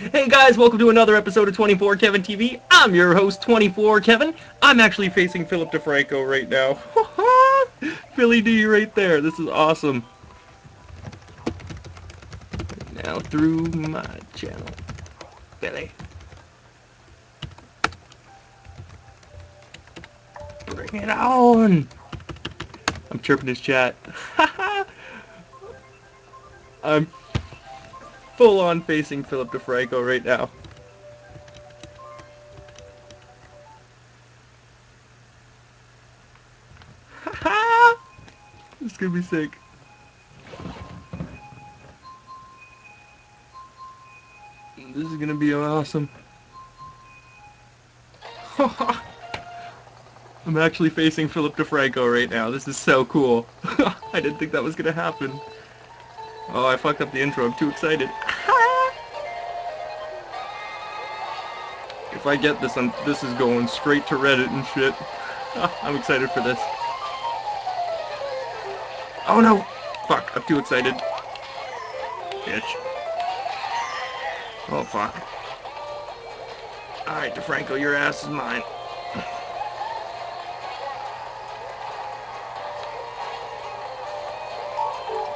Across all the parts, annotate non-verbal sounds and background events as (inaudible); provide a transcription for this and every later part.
Hey guys, welcome to another episode of 24 Kevin TV. I'm your host, 24 Kevin. I'm actually facing Philip DeFranco right now. (laughs) Philly D right there. This is awesome. Now through my channel. Billy. Bring it on! I'm chirping his chat. (laughs) I'm full on facing Philip DeFranco right now. (laughs) this is gonna be sick. This is gonna be awesome. (laughs) I'm actually facing Philip DeFranco right now. This is so cool. (laughs) I didn't think that was gonna happen. Oh, I fucked up the intro. I'm too excited. If I get this, I'm, this is going straight to Reddit and shit. (laughs) I'm excited for this. Oh no! Fuck, I'm too excited. Bitch. Oh fuck. Alright, DeFranco, your ass is mine. (laughs)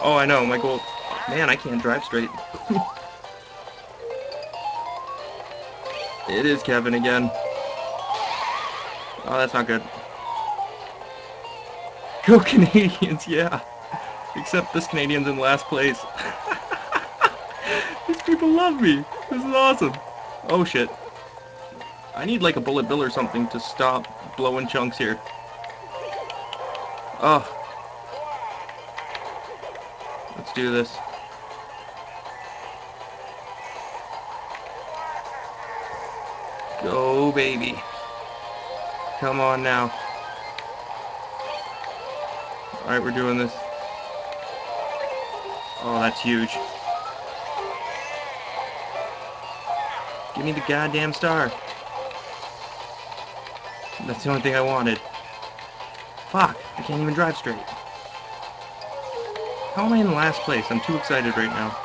Oh, I know, my goal... Man, I can't drive straight. (laughs) it is Kevin again. Oh, that's not good. Go Canadians, yeah. Except this Canadian's in last place. (laughs) These people love me. This is awesome. Oh shit. I need like a bullet bill or something to stop blowing chunks here. Oh, Let's do this. Baby. Come on now. Alright, we're doing this. Oh, that's huge. Give me the goddamn star. That's the only thing I wanted. Fuck, I can't even drive straight. How am I in last place? I'm too excited right now.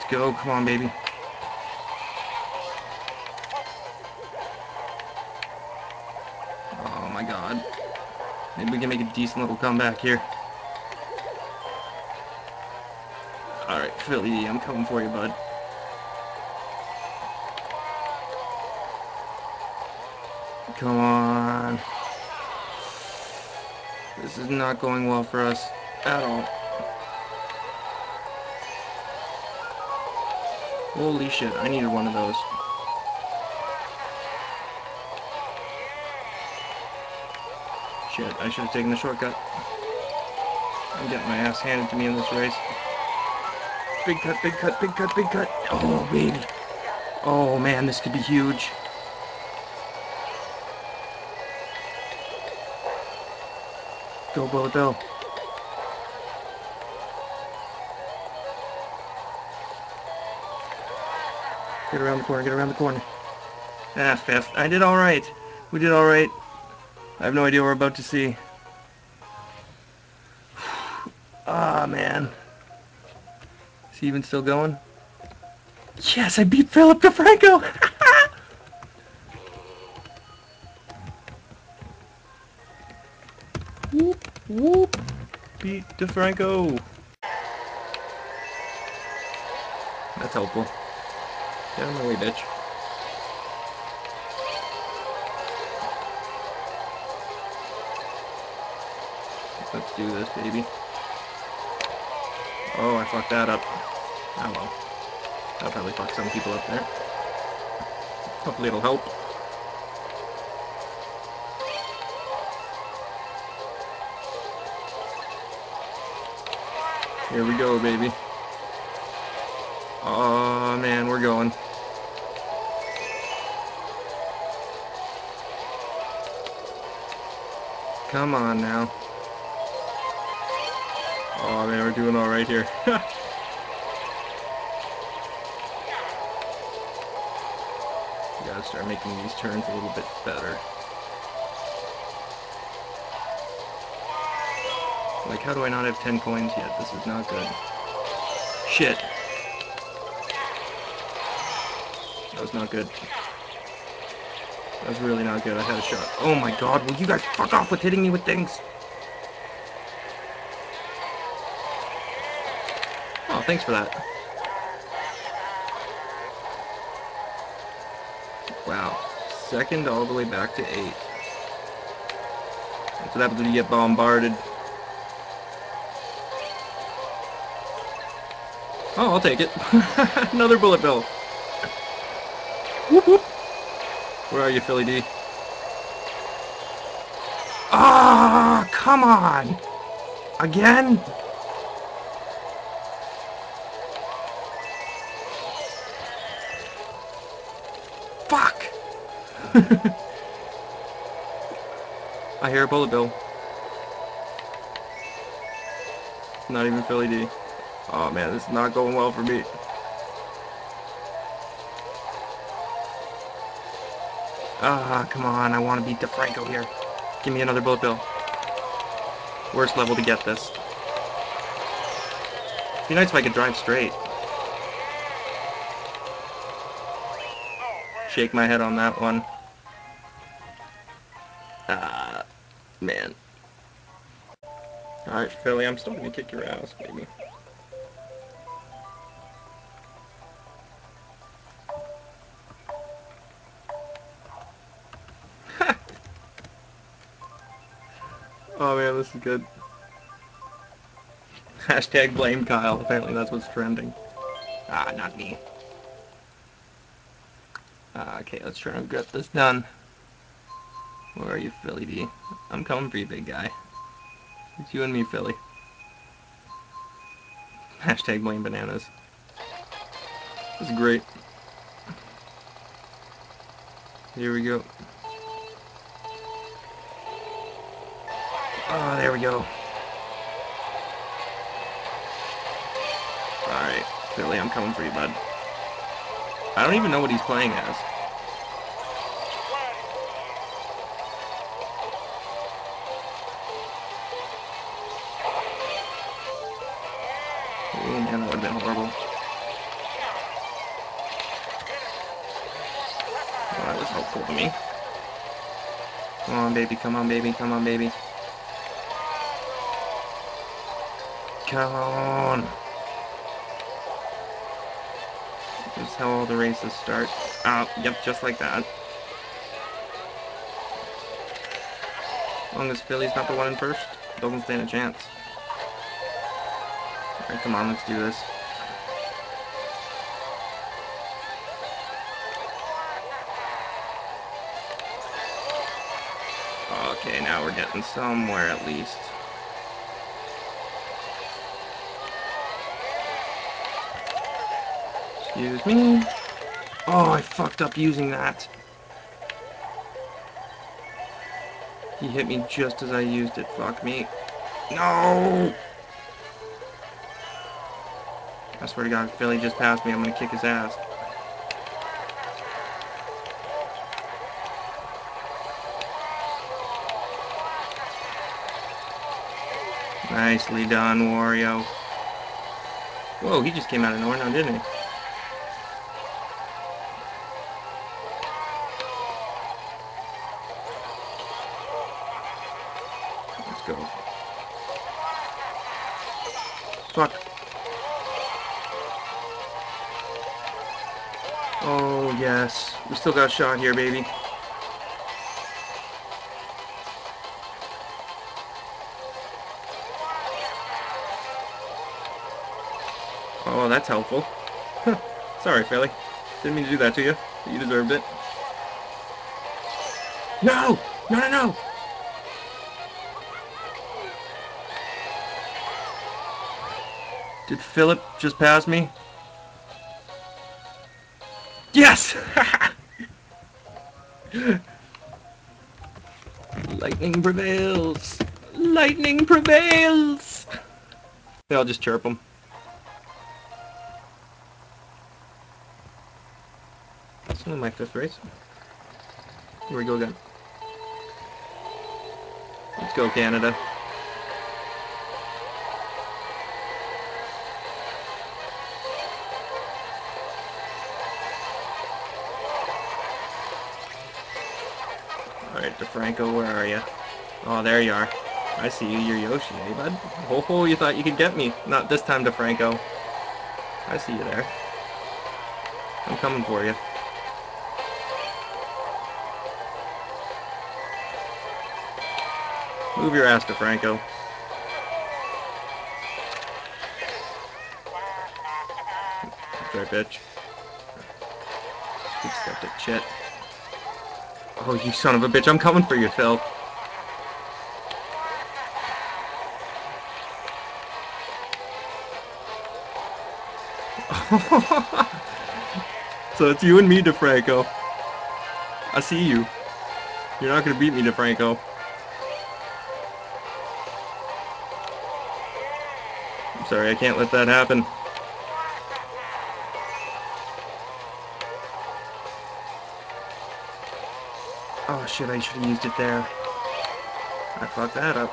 Let's go. Come on, baby. Oh my god. Maybe we can make a decent little comeback here. Alright, Philly, I'm coming for you, bud. Come on. This is not going well for us at all. Holy shit, I needed one of those. Shit, I should have taken the shortcut. I'm getting my ass handed to me in this race. Big cut, big cut, big cut, big cut. Oh, baby. Oh, man, this could be huge. Go, Bullet Bill. Get around the corner, get around the corner. Ah, fifth. I did alright. We did alright. I have no idea what we're about to see. (sighs) Ah, man. Is he even still going? Yes, I beat Philip DeFranco! (laughs) whoop, whoop. Beat DeFranco. That's helpful. Get out way, bitch. Let's do this, baby. Oh, I fucked that up. Oh well. That'll probably fuck some people up there. Hopefully it'll help. Here we go, baby. Oh man, we're going. Come on now. Oh man, we're doing alright here. (laughs) Gotta start making these turns a little bit better. Like, how do I not have 10 coins yet? This is not good. Shit. That was not good. That was really not good. I had a shot. Oh my god, will you guys fuck off with hitting me with things? Oh, thanks for that. Wow. Second all the way back to eight. That's what happens when you get bombarded. Oh, I'll take it. (laughs) Another bullet bill. Whoop whoop. Where are you, Philly D? Ah, oh, come on! Again? Fuck! (laughs) I hear a bullet bill. Not even Philly D. Oh man, this is not going well for me. Ah, come on, I want to beat DeFranco here. Give me another bullet bill. Worst level to get this. Be nice if I could drive straight. Shake my head on that one. Ah, man. Alright, Philly, I'm still gonna kick your ass, baby. Oh man, this is good. (laughs) Hashtag blame Kyle. Apparently that's what's trending. Ah, not me. Uh, okay, let's try and get this done. Where are you, Philly D? I'm coming for you, big guy. It's you and me, Philly. (laughs) Hashtag blame bananas. This is great. Here we go. Oh, there we go. Alright, Philly, I'm coming for you, bud. I don't even know what he's playing as. Oh man, that would have been horrible. Well, that was helpful to me. Come on, baby, come on, baby, come on, baby. Come on. This is how all the races start. Oh, yep, just like that. As long as Philly's not the one in first, doesn't stand a chance. Alright, come on, let's do this. Okay, now we're getting somewhere at least. Excuse me. Oh, I fucked up using that. He hit me just as I used it. Fuck me. No! I swear to God, Philly just passed me, I'm gonna kick his ass. Nicely done, Wario. Whoa, he just came out of nowhere now, didn't he? Oh, yes. We still got a shot here, baby. Oh, that's helpful. Sorry, Philly. Didn't mean to do that to you. You deserved it. No! No, no, no! Did Philip just pass me? Yes! Lightning prevails! Lightning prevails! Yeah, I'll just chirp them. It's only my fifth race. Here we go again. Let's go, Canada. DeFranco, where are you? Oh, there you are. I see you. You're Yoshi, eh, bud? Ho, you thought you could get me. Not this time, DeFranco. I see you there. I'm coming for you. Move your ass, DeFranco. Sorry, bitch. Big skeptic shit. Oh, you son of a bitch, I'm coming for you, Phil. (laughs) so it's you and me, DeFranco. I see you. You're not gonna beat me, DeFranco. I'm sorry, I can't let that happen. Oh shit, I should have used it there. I fucked that up.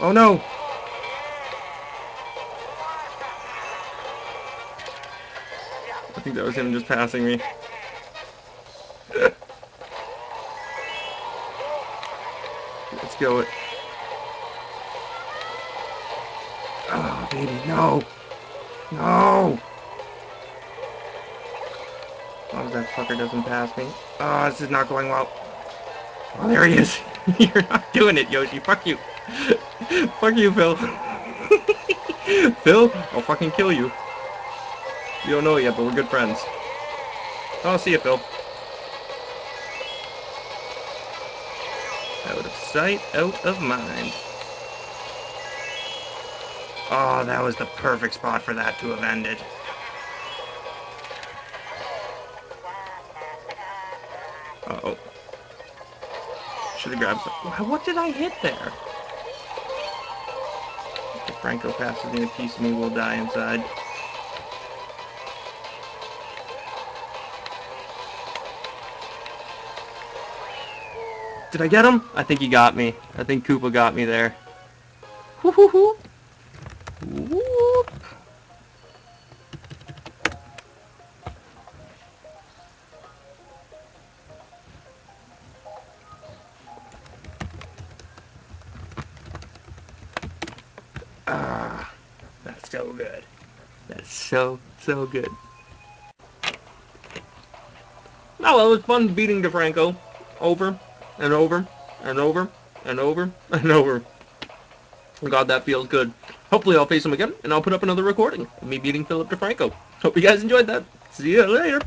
Oh no! I think that was him just passing me. (laughs) Let's go it. Oh, ah, baby, no! No! As long as that fucker doesn't pass me. Oh, this is not going well. Oh, there he is. (laughs) You're not doing it, Yoshi. Fuck you. (laughs) Fuck you, Phil. (laughs) Phil, I'll fucking kill you. You don't know yet, but we're good friends. I'll oh, see you, Phil. Out of sight, out of mind. Oh, that was the perfect spot for that to have ended. Should have grabbed some. What did I hit there? If Franco passes me a piece of me, will die inside. Did I get him? I think he got me. I think Koopa got me there. Whoop, Ah, that's so good. That's so, so good. Oh, well, it was fun beating DeFranco. Over and over and over and over (laughs) and over. God, that feels good. Hopefully I'll face him again, and I'll put up another recording of me beating Philip DeFranco. Hope you guys enjoyed that. See you later.